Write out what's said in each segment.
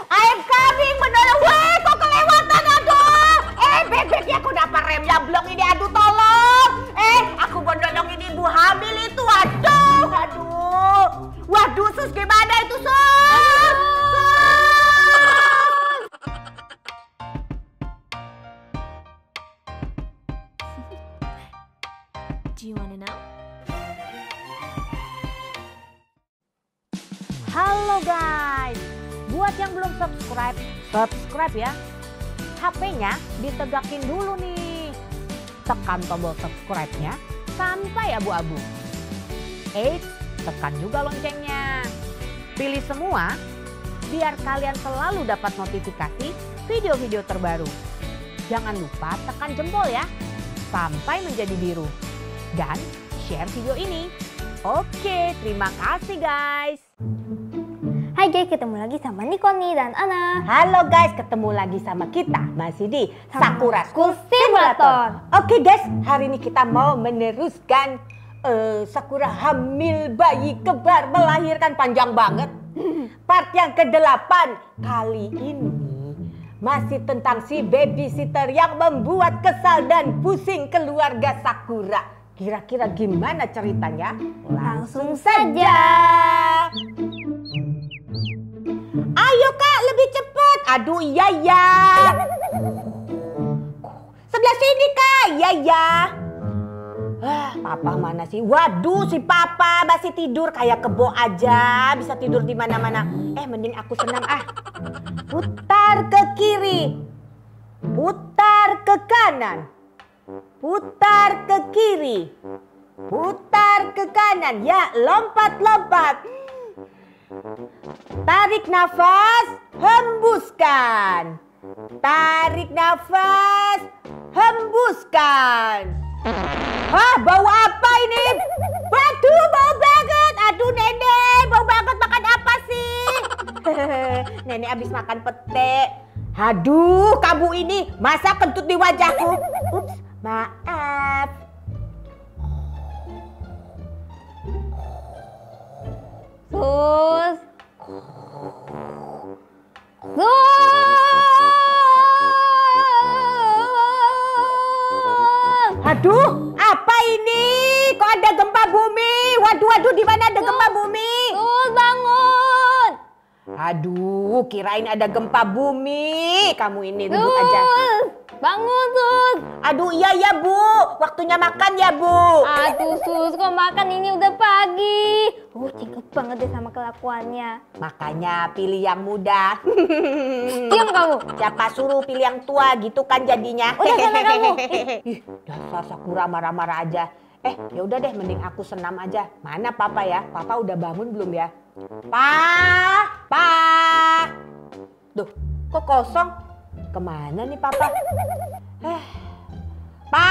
I'm coming beneran. Weh, kok kelewatan aduh. Eh, bebeknya kenapa remnya blok ini? Aduh, tolong. Eh, aku gondolong ini ibu hamil itu. Aduh, aduh. Waduh, sus gimana itu, sus? Sus. Do you wanna know? Halo guys, buat yang belum subscribe, subscribe ya. HP-nya ditegakin dulu nih. Tekan tombol subscribe-nya sampai abu-abu. Eits, tekan juga loncengnya. Pilih semua biar kalian selalu dapat notifikasi video-video terbaru. Jangan lupa tekan jempol ya, sampai menjadi biru. Dan share video ini. Oke, terima kasih guys. Hai guys, ketemu lagi sama Nikoni dan Ana. Halo guys, ketemu lagi sama kita masih di Sakura School Simulator. Oke guys, hari ini kita mau meneruskan eh, Sakura hamil bayi kebar melahirkan panjang banget. Part yang ke-8 kali ini masih tentang si babysitter yang membuat kesal dan pusing keluarga Sakura. Kira-kira gimana ceritanya? Langsung saja. Ayo Aduh iya ya. Sebelah sini kak, iya ya. Ah, papa mana sih? Waduh, si papa masih tidur kayak kebo aja. Bisa tidur di mana-mana. Eh, mending aku senam ah. Putar ke kiri. Putar ke kanan. Putar ke kiri. Putar ke kanan. Ya, lompat-lompat. Tarik nafas, hembuskan. Tarik nafas, hembuskan. Hah, bau apa ini? Waduh, bau banget. Aduh, nenek, bau banget makan apa sih? nenek habis makan pete. Aduh, kamu ini masa kentut di wajahku. Ups, maaf. Sus. Sus. Aduh, apa ini? Kok ada gempa bumi? Waduh, waduh, di mana ada gempa bumi? Sus bangun. Aduh, kirain ada gempa bumi. Kamu ini ribut aja. Sus. Bangun Sus. Aduh, iya ya Bu. Waktunya makan ya Bu. Aduh Sus, kok makan ini udah pagi. Uh, cingkep banget deh sama kelakuannya. Makanya pilih yang muda. Diam kamu. Siapa suruh pilih yang tua gitu kan jadinya. Udah sana kamu. Ih, dasar Sakura marah-marah aja. Eh, ya udah deh mending aku senam aja. Mana papa ya? Papa udah bangun belum ya? Pa, pa. Duh, kok kosong? Ke mana nih papa? Eh, pa,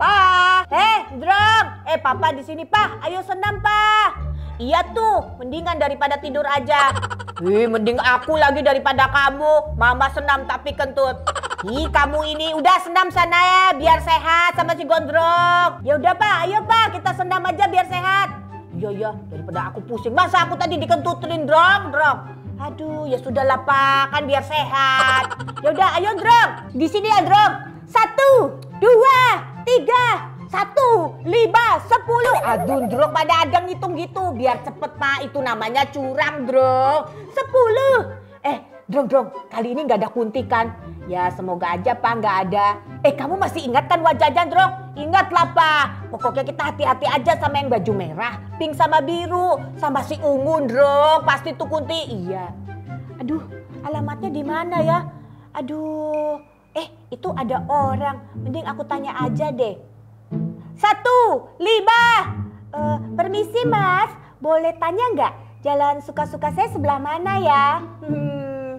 pa. Eh, Drong. Eh, papa di sini, pa. Ayo senam, pa. Iya tuh, mendingan daripada tidur aja. Ih, mending aku lagi daripada kamu. Mama senam tapi kentut. Ih, kamu ini udah senam sana ya, biar sehat sama si gondrong. Ya udah, Pak. Ayo, Pak. Kita senam aja biar sehat. Iya, iya. Daripada aku pusing. Masa aku tadi dikentutin, Drong, Drong. Aduh, ya sudahlah, Pak. Kan biar sehat. Ya udah, ayo, Drong. Di sini ya, Drong. Satu, dua, tiga, satu, lima, sepuluh. Aduh, Drong pada ada ngitung gitu. Biar cepet, Pak. Itu namanya curang, Drong. Sepuluh. Eh, Drong, Drong. Kali ini nggak ada kunti kan? Ya, semoga aja, Pak, nggak ada. Eh, kamu masih ingat kan wajahnya, Drong? Ingatlah, Pak. Pokoknya kita hati-hati aja sama yang baju merah, pink sama biru, sama si ungu, Drong. Pasti tuh kunti. Iya. Aduh, alamatnya di mana ya? Aduh. Eh, itu ada orang. Mending aku tanya aja deh. Satu, lima. Eh, permisi mas, boleh tanya nggak? Jalan suka-suka saya sebelah mana ya? Hmm.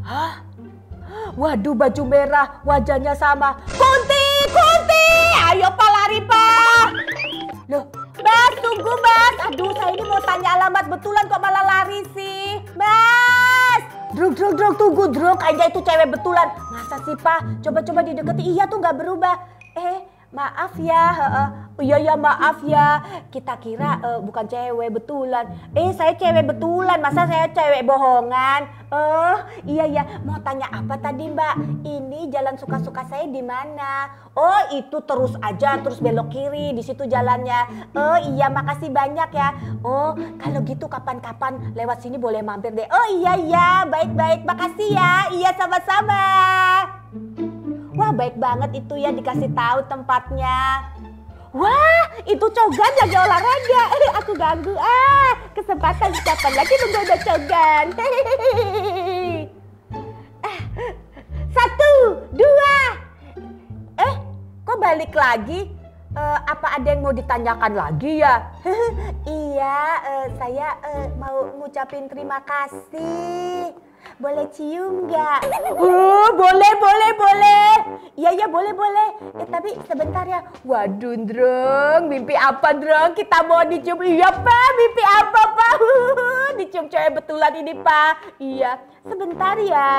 Hah? Waduh baju merah, wajahnya sama. Kunti, Kunti! Ayo pak lari pak! Loh, Mas tunggu mas. Aduh saya ini mau tanya alamat betulan kok malah lari sih. Mas! Druk, druk, druk, tunggu druk. Kayaknya itu cewek betulan. Masa sih pak? Coba-coba dideketi. Iya tuh nggak berubah. Eh, maaf ya. heeh. Iya ya maaf ya, kita kira eh, bukan cewek betulan. Eh saya cewek betulan, masa saya cewek bohongan? Oh iya ya, mau tanya apa tadi mbak? Ini jalan suka-suka saya di mana? Oh itu terus aja, terus belok kiri, di situ jalannya. Oh iya makasih banyak ya. Oh kalau gitu kapan-kapan lewat sini boleh mampir deh. Oh iya iya, baik-baik, makasih ya. Iya sama-sama. Wah baik banget itu ya dikasih tahu tempatnya. Wah, itu cogan lagi olahraga. Eh, aku ganggu. Ah, kesempatan kapan lagi menggoda cogan. Ah, Satu, dua. Eh, kok balik lagi? Eh, apa ada yang mau ditanyakan lagi ya? iya, eh, saya eh, mau ngucapin terima kasih. Boleh cium nggak? Oh, boleh, boleh, boleh. Iya, iya, boleh, boleh. Eh, tapi sebentar ya. Waduh, Drong, mimpi apa, Drong? Kita mau dicium. Iya, Pak, mimpi apa, Pak? dicium cewek betulan ini, Pak. Iya, sebentar ya.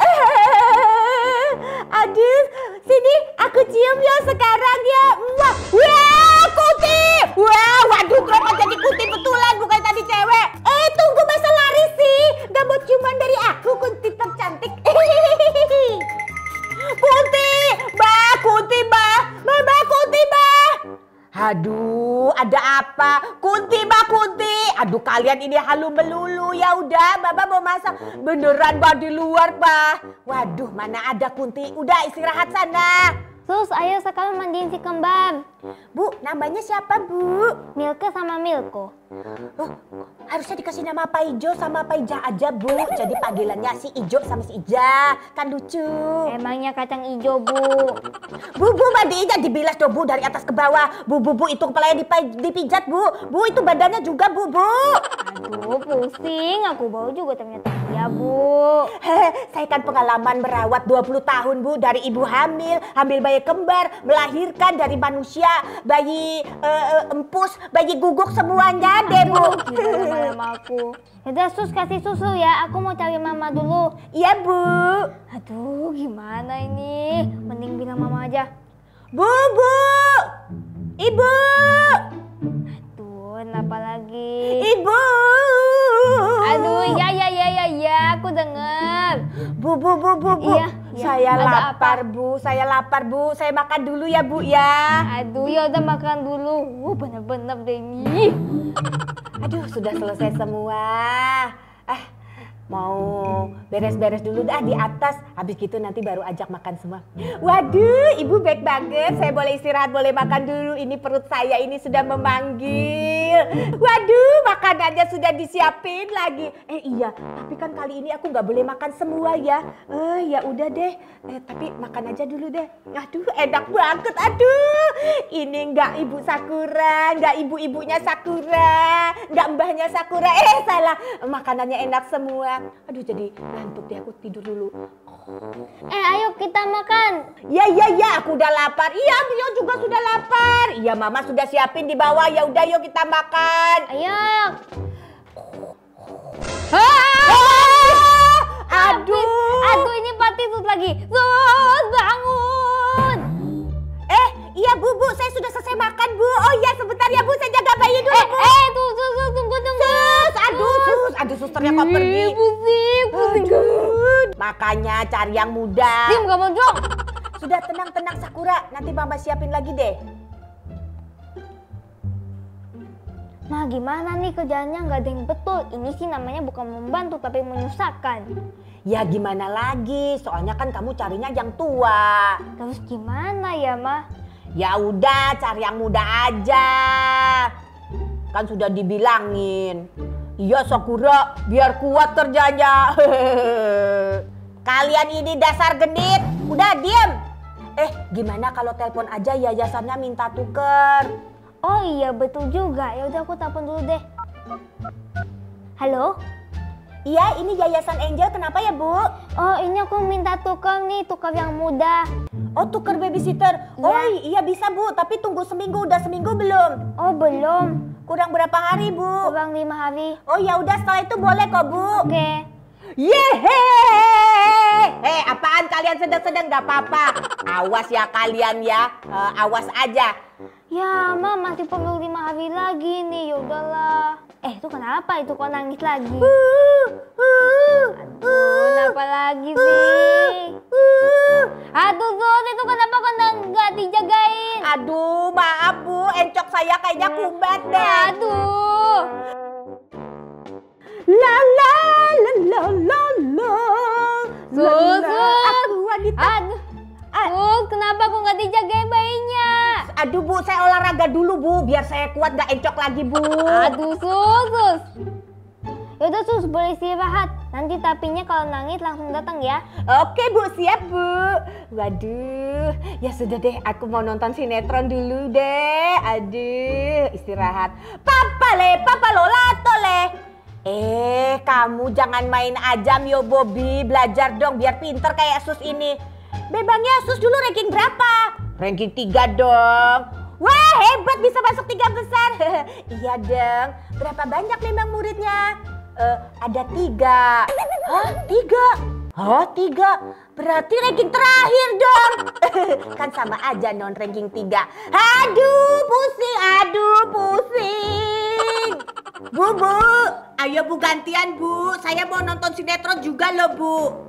Eh, aduh, sini aku cium ya sekarang ya. Wah, wah, kuti. Wah, waduh, kenapa jadi kuti betulan bukan tadi cewek? Eh, tunggu lari sih. Gak mau ciuman dari aku, kunti tercantik. kunti, bah, kunti, bah, bah, bah, kunti, bah. Aduh, ada apa? Kunti, Mbak Kunti. Aduh, kalian ini halu melulu. Ya udah, Baba mau masak. Beneran, Mbak, di luar, Mbak. Waduh, mana ada Kunti. Udah istirahat sana. Sus, ayo sekarang mandiin si kembar. Bu, namanya siapa, Bu? Milke sama Milko. Oh, harusnya dikasih nama Pak Ijo sama Pak Ija aja, Bu. Jadi panggilannya si Ijo sama si Ija. Kan lucu. Emangnya kacang ijo, Bu. Bu, Bu, mandiinnya dibilas dong, Bu, dari atas ke bawah. Bu, Bu, Bu, itu kepalanya dipijat, Bu. Bu, itu badannya juga, Bu, Bu. Aduh, pusing. Aku baru juga ternyata iya, Bu. Hehe, saya kan pengalaman merawat 20 tahun bu dari ibu hamil, hamil bayi kembar, melahirkan dari manusia, bayi eh, empus, bayi guguk semuanya deh bu. Lama-lama aku. Yaudah, Sus kasih susu ya. Aku mau cari Mama dulu. Iya bu. Aduh, gimana ini? Mending bilang Mama aja. Bu bu. Ibu. Tuh, apa lagi? Ibu. Aduh, ya ya ya ya ya, aku denger. Bu bu bu bu bu. Iya. Saya Ada lapar bu, saya lapar bu. Saya makan dulu ya bu ya. Aduh, ya udah makan dulu. Uh, bener-bener deh ini. Aduh, sudah selesai semua. Ah, mau beres-beres dulu dah di atas. Habis gitu nanti baru ajak makan semua. Waduh, ibu baik banget. Saya boleh istirahat, boleh makan dulu. Ini perut saya ini sudah memanggil. Waduh, makanannya sudah disiapin lagi. Eh iya, tapi kan kali ini aku nggak boleh makan semua ya. Eh ya udah deh. Eh tapi makan aja dulu deh. Aduh, enak banget. Aduh, ini nggak ibu Sakura, nggak ibu-ibunya Sakura, nggak mbahnya Sakura. Eh salah, makanannya enak semua. Aduh jadi ngantuk deh aku tidur dulu. Eh, ayo kita makan. Ya ya ya, aku udah lapar. Iya, Bio juga sudah lapar. Iya, Mama sudah siapin di bawah. Ya udah, yuk kita makan. Ayo. Ah! Aduh. Aduh, ini pati sus lagi. Sus, bangun. Eh, iya Bu, Bu, saya sudah selesai makan, Bu. Oh iya, sebentar ya, Bu. Saya jaga bayi dulu, Eh, Bu. eh, tuh, sus, sus, tunggu, tunggu. Aduh, sus, aduh, susternya kok pergi. Pusing, pusing. Aduh. Makanya cari yang muda. Diam, gak mau jok. Sudah tenang-tenang Sakura, nanti Mama siapin lagi deh. Nah, gimana nih kerjaannya nggak ada yang betul. Ini sih namanya bukan membantu, tapi menyusahkan. Ya gimana lagi, soalnya kan kamu carinya yang tua. Terus gimana ya, Ma? Ya udah, cari yang muda aja. Kan sudah dibilangin. Iya Sakura, biar kuat kerjanya. Kalian ini dasar genit. Udah diem. Eh, gimana kalau telepon aja yayasannya minta tuker? Oh iya, betul juga. Ya udah aku telepon dulu deh. Halo? Iya, ini yayasan Angel. Kenapa ya, Bu? Oh, ini aku minta tukar nih, tukar yang muda. Oh, tuker babysitter. Oh, iya bisa, Bu. Tapi tunggu seminggu. Udah seminggu belum? Oh, belum. Kurang berapa hari, Bu? Kurang lima hari. Oh, ya udah setelah itu boleh kok, Bu. Oke. Yeay! Eh, eh, apaan kalian sedang-sedang nggak apa-apa? Awas ya kalian ya, Eh, awas aja. Ya, Ma, masih perlu lima hari lagi nih. Ya udahlah. Eh, itu kenapa? Itu kok nangis lagi? Aduh, kenapa lagi sih? Aduh, Sus, itu kenapa kok nggak dijagain? Aduh, maaf bu, encok saya kayaknya kumbat deh. Aduh. La la la la la la. Sus. Aku wanita. Aduh. Sus, kenapa kok nggak dijagain? Aduh bu, saya olahraga dulu bu, biar saya kuat gak encok lagi bu. Aduh, Sus, Sus. Yaudah, Sus, boleh istirahat. Nanti tapinya kalau nangis langsung datang ya. Oke bu, siap bu. Waduh, ya sudah deh, aku mau nonton sinetron dulu deh. Aduh, istirahat. Papa le, papa lolato le. Eh, kamu jangan main aja Mio Bobby, belajar dong biar pinter kayak Sus ini. Memangnya Sus dulu ranking berapa? Ranking 3 dong. Wah, hebat bisa masuk tiga besar. iya dong. Berapa banyak memang muridnya? Eh, ada tiga. Hah, tiga? Oh, tiga. Berarti ranking terakhir dong. kan sama aja non ranking tiga. Aduh, pusing. Aduh, pusing. Bu, bu. Ayo bu gantian bu. Saya mau nonton sinetron juga loh bu.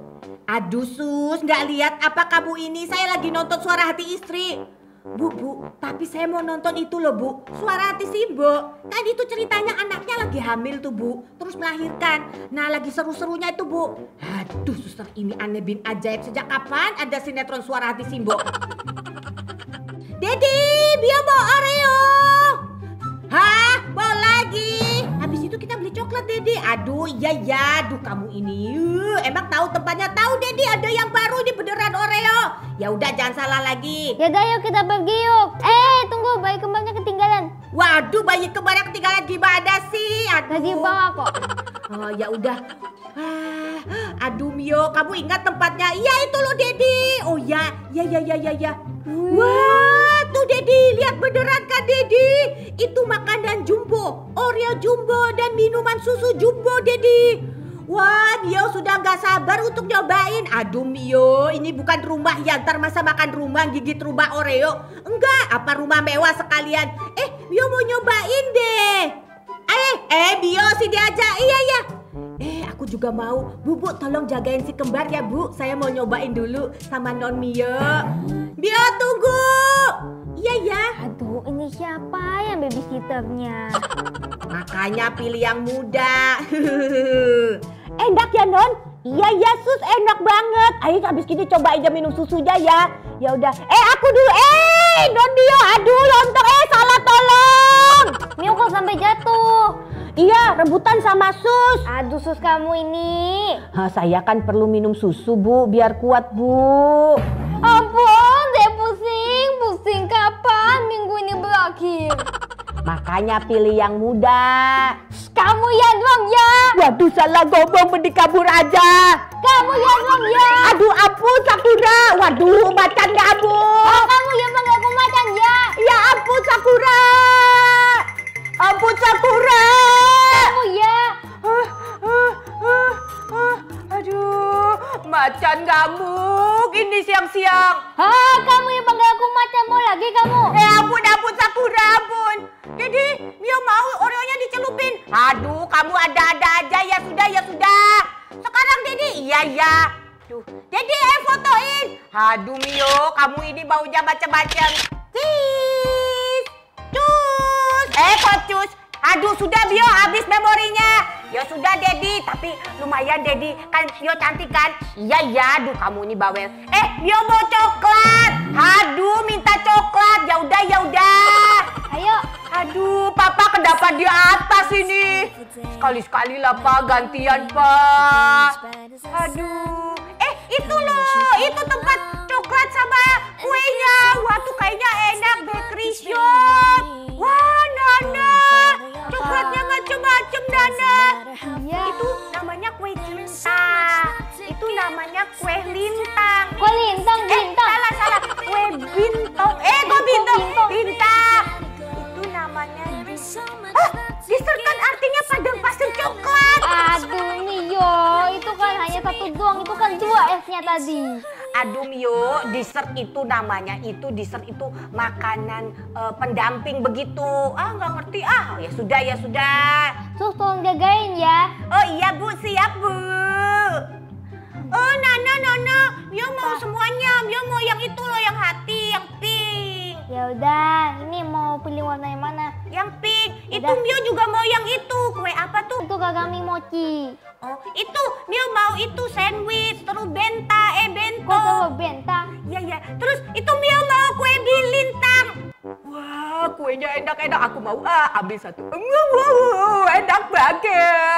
Aduh sus, nggak lihat apa kamu ini? Saya lagi nonton suara hati istri. Bu, bu, tapi saya mau nonton itu loh bu Suara hati Simbo Kan itu ceritanya anaknya lagi hamil tuh bu Terus melahirkan Nah lagi seru-serunya itu bu Aduh suster ini aneh bin ajaib Sejak kapan ada sinetron suara hati Simbo Dedi, mau Oreo Hah? Mau lagi? Habis itu kita beli coklat Dedi Aduh iya ya, aduh kamu ini uh, Emang tahu tempatnya tahu Dedi ada yang baru ini beneran Oreo Ya udah jangan salah lagi Yaudah, yuk kita pergi yuk. Eh, tunggu, bayi kembarnya ketinggalan. Waduh, bayi kembar yang ketinggalan gimana sih? Aduh. Lagi bawa kok. Oh, ya udah. Ah, aduh Mio, kamu ingat tempatnya? Iya itu loh, Dedi. Oh ya, ya ya ya ya ya. Wah, tuh Dedi, lihat beneran kan Dedi? Itu makanan jumbo, Oreo jumbo dan minuman susu jumbo, Dedi. Wah, Mio sudah nggak sabar untuk nyobain. Aduh Mio, ini bukan rumah ya, ntar masa makan rumah gigit rumah Oreo. Enggak, apa rumah mewah sekalian. Eh, Mio mau nyobain deh. Eh, eh Mio sih diajak. Iya, iya. Eh, aku juga mau. Bu, Bu, tolong jagain si kembar ya, Bu. Saya mau nyobain dulu sama Non Mio. Mio, tunggu. Iya, ya. Aduh, ini siapa yang babysitternya? Makanya pilih yang muda. enak ya non? Iya ya sus enak banget. Ayo habis gini coba aja minum susunya ya. Ya udah. Eh aku dulu. Eh non Dio. Aduh lontong. Eh salah tolong. Mio kok sampai jatuh? Iya rebutan sama sus. Aduh, sus kamu ini. Hah, saya kan perlu minum susu bu biar kuat bu. Makanya pilih yang muda. Kamu ya dong ya. Waduh salah ngomong mending kabur aja. Kamu ya dong ya. Aduh ampun Sakura. Waduh macan kamu. Oh, kamu ya panggil aku macan ya. Ya ampun Sakura. Ampun Sakura. Kamu ya. Macan gamuk ini siang-siang. Hah, kamu yang panggil aku macan mau lagi kamu? Eh ampun, ampun Sakura, ampun. Jadi, Mio mau Oreonya dicelupin. Aduh, kamu ada-ada aja. Ya sudah, ya sudah. Sekarang Dedi, iya ya. Duh, Dedi, eh fotoin. Aduh Mio, kamu ini baunya macam-macam. Cheese, cus. Eh kok cus? Aduh, sudah Mio, habis memorinya. Ya sudah Dedi, tapi lumayan Dedi, kan Mio cantik kan? Iya ya, aduh kamu ini bawel. Eh, Mio mau coklat. Aduh, minta coklat. Ya udah, ya udah. Ayo. Aduh, papa kenapa di atas ini? Sekali-sekali lah, Pak. Gantian, Pak. Aduh. Eh, itu loh. Itu tempat coklat sama kuenya. Wah, tuh kayaknya enak. Bakery shop. Wah, Nana. Coklatnya macem-macem, Nana. Iya. Itu namanya kue cinta. Itu namanya kue lintang. Kok lintang, Eh, lintang. salah, salah. Kue bintang. Eh, kok bintang? Bintang. Itu namanya Ah, dessert kan artinya padang pasir coklat. Aduh, Mio, itu kan hanya satu doang, itu kan dua esnya tadi. Aduh Mio, dessert itu namanya itu dessert itu makanan eh, pendamping begitu. Ah nggak ngerti ah. Ya sudah ya sudah. Sus tolong jagain ya. Oh iya Bu, siap Bu. Oh Nana Nana, Mio mau semuanya. Mio mau yang itu loh, yang hati, yang pink. Ya udah, ini mau pilih warna yang mana? Yang pink. Itu Udah. Mio juga mau yang itu. Kue apa tuh? Itu kagami mochi. Oh, itu Mio mau itu sandwich, terus benta, eh bento. Kok benta? Iya iya. Terus itu Mio mau kue bilintang. Wah, kuenya enak-enak. Aku mau ah ambil satu. Wow, enak banget.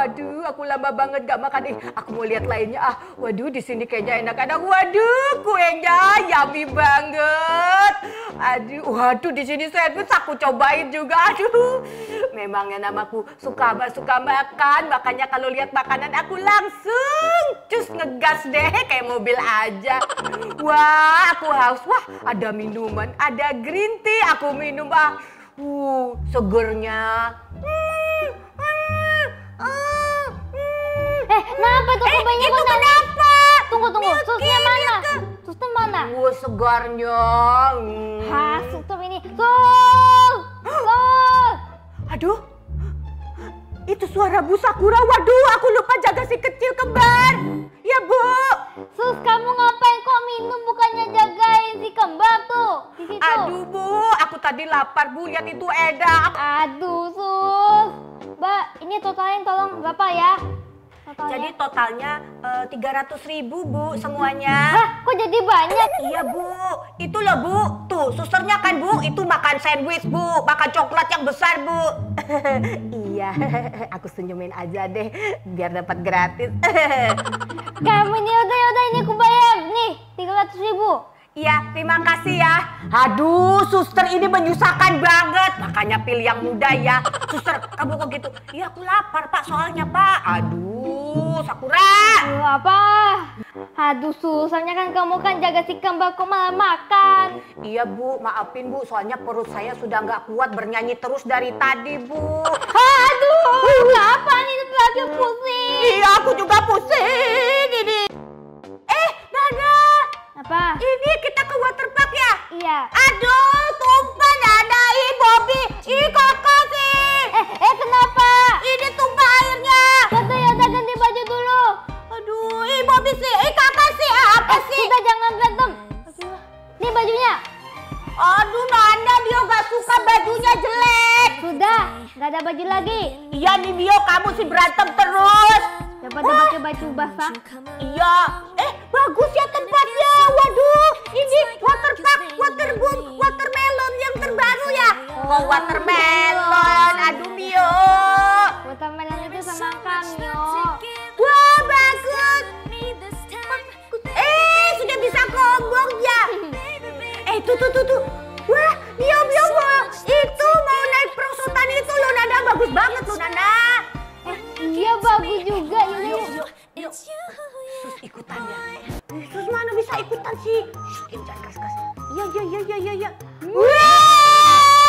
Waduh, aku lama banget gak makan. Eh, aku mau lihat lainnya ah. Waduh, di sini kayaknya enak-enak. Waduh, kuenya yummy banget. Aduh, waduh di sini sandwich aku cobain juga. Aduh, memangnya namaku suka suka makan. Makanya kalau lihat makanan aku langsung cus ngegas deh kayak mobil aja. Wah, aku haus. Wah, ada minuman, ada green tea. Aku minum ah. Uh, segernya. Hmm, hmm, ah, hmm. Eh, kenapa tuh Eh, kebanyakan itu kenapa? Tunggu, tunggu. Milky, Susnya mana? Milky. Susnya mana? Wah, segarnya. Hmm. Hah, sus ini. Sus! Sus! Aduh, itu suara Bu Sakura. Waduh, aku lupa jaga si kecil kembar. Ya, Bu. Sus, kamu ngapain kok minum bukannya jagain si kembar tuh di situ? Aduh, Bu. Aku tadi lapar, Bu. Lihat itu Eda. Aduh, Sus. Mbak, ini totalnya tolong berapa ya? Totalnya. Jadi totalnya tiga ratus ribu, Bu, semuanya. Hah, kok jadi banyak? Iya, Bu. Itu loh, Bu. Tuh, susternya kan, Bu. Itu makan sandwich, Bu. Makan coklat yang besar, Bu. iya, aku senyumin aja deh. Biar dapat gratis. Kamu ini udah, udah ini aku bayar. Nih, 300 ribu. Iya, terima kasih ya. Aduh, suster ini menyusahkan banget. Makanya pilih yang muda ya. Suster, kamu kok gitu? Iya, aku lapar, Pak, soalnya, Pak. Aduh, Sakura. Aduh, apa? Aduh, susahnya kan kamu kan jaga si kembar kok malah makan. Iya, Bu, maafin, Bu. Soalnya perut saya sudah nggak kuat bernyanyi terus dari tadi, Bu. Aduh, kenapa nih lagi pusing? Iya, aku juga pusing. Apa? Ini kita ke waterpark ya? Iya. Aduh, tumpah Nana. Ih, Bobby. Ih, kakak sih. Eh, eh kenapa? Ini tumpah airnya. Yaudah, yaudah ganti baju dulu. Aduh, ih Bobby sih, ih kakak sih, ah, apa Eh, sih? Sudah jangan berantem. Nih bajunya. Aduh Nanda, dia gak suka bajunya jelek. Sudah, nggak ada baju lagi. Iya nih Mio, kamu sih berantem terus. Wah. pakai baju basah. Iya, eh bagus ya tempatnya. Waduh, ini water park, water boom, watermelon yang terbaru ya. Oh, watermelon, aduh Mio. Watermelon itu sama kamyo. Wah, bagus. Eh, sudah bisa ngomong ya. Eh, tuh, tuh, tuh, tuh. Wah, Mio, Mio, Mio. Itu mau naik perosotan itu loh, Nanda. Bagus banget loh, Nanda. Eh, iya bagus juga. Yuk, yuk. Sus ikutan ya. Sus mana bisa ikutan sih? Shh, jangan keras-keras. Iya, iya, iya, iya, iya, iya. Wah!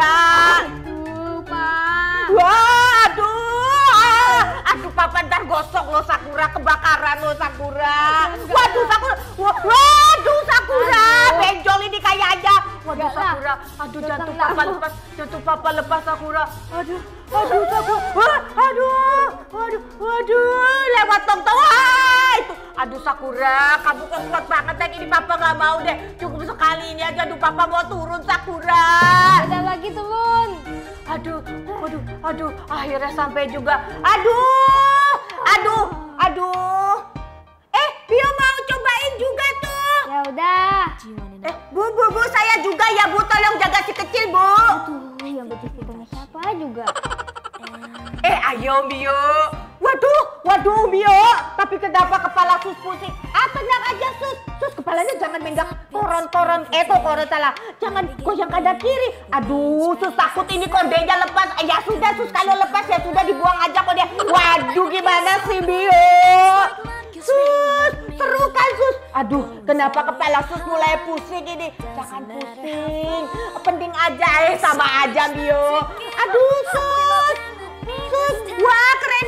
Sakura. Aduh, Pak. Wah, aduh, ah, aduh papa ntar gosok lo Sakura, kebakaran lo Sakura. Waduh Sakura, waduh Sakura, Aduh. benjol ini kayaknya. Waduh Enggak lah. Sakura, aduh jantung Jangan papa lepas, jantung papa lepas Sakura. Aduh, aduh Sakura, aduh, waduh, waduh, lewat tong tong, wah itu. Aduh Sakura, kamu kok kuat banget deh, ini papa nggak mau deh. Cukup kali ini aja, aduh papa mau turun Sakura. Ada lagi turun. Aduh, aduh, aduh, akhirnya sampai juga. Aduh, aduh, aduh. Eh, Bio mau cobain juga tuh. Ya udah. Eh, bu, bu, bu, saya juga ya bu, tolong jaga si kecil bu. Tuh, yang berbisik siapa juga. Eh, ayo Bio. Waduh, waduh Bio. Tapi kenapa kepala sus pusing? Ah, tenang aja sus. Sus, kepalanya jangan menggak koron-koron. Eh, kok koron salah. Jangan goyang kanan kiri. Aduh, sus takut ini kondenya lepas. Eh, ya sudah sus, kalau lepas ya sudah dibuang aja kode. Waduh, gimana sih Bio? Sus, seru kan sus? Aduh, kenapa kepala sus mulai pusing ini? Jangan pusing. Penting aja, eh sama aja Bio. Aduh, sus. Sus, wah keren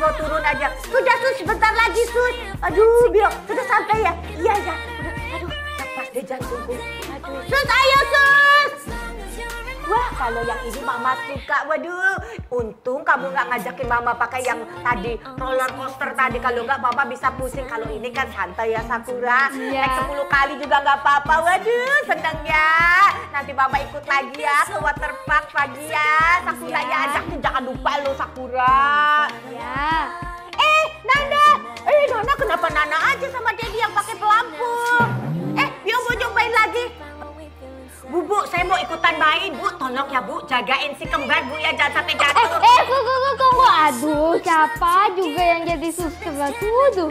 mau turun aja. Sudah sus, sebentar lagi sus. Aduh, Mio, sudah sampai ya? Iya, ya. Aduh, lepas deh jantungku. Sus, ayo sus. Wah, kalau yang ini mama suka. Waduh, untung kamu nggak ngajakin mama pakai yang tadi roller coaster tadi. Kalau nggak mama bisa pusing. Kalau ini kan santai ya Sakura. Iya. Naik 10 kali juga nggak apa-apa. Waduh, seneng ya. Nanti mama ikut lagi ya ke water park pagi ya. Sakura Iya. ya ajakin jangan lupa lo Sakura. Ya. Eh, Nana. Eh, Nana kenapa Nana aja sama Dedi yang pakai pelampung? Bu, Bu, saya mau ikutan main, Bu. Tolong ya, Bu, jagain si kembar, Bu, ya. Jangan sampai Eh, jatuh. eh, tunggu, tunggu, tunggu. Aduh, siapa juga yang jadi subscriber tuh?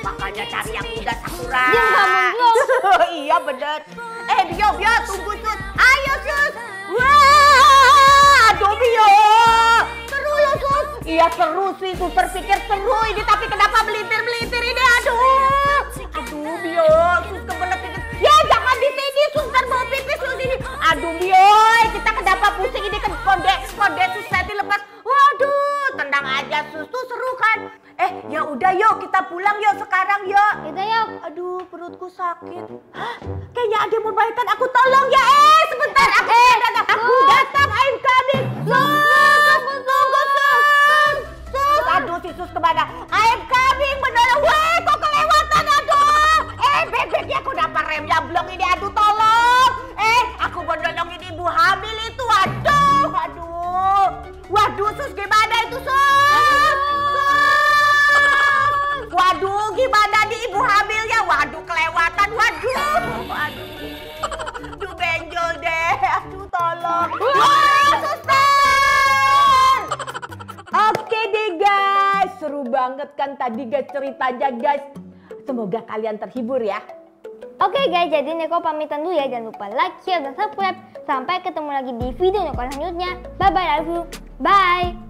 Makanya cari yang muda Sakura. Dia nggak iya, bener. Eh, Bio, Bio, tunggu, Sus. Ayo, Sus. Wah, aduh, Bio. Seru ya, Sus. Iya, seru sih. Sus berpikir seru ini, tapi kenapa melintir-melintir ini? Aduh, Perutku sakit. Hah? Kayaknya ada mau baikan aku banget kan tadi guys ceritanya guys. Semoga kalian terhibur ya. Oke guys, jadi Neko pamitan dulu ya. Jangan lupa like, share, dan subscribe. Sampai ketemu lagi di video Neko selanjutnya. Bye-bye, love you. Bye.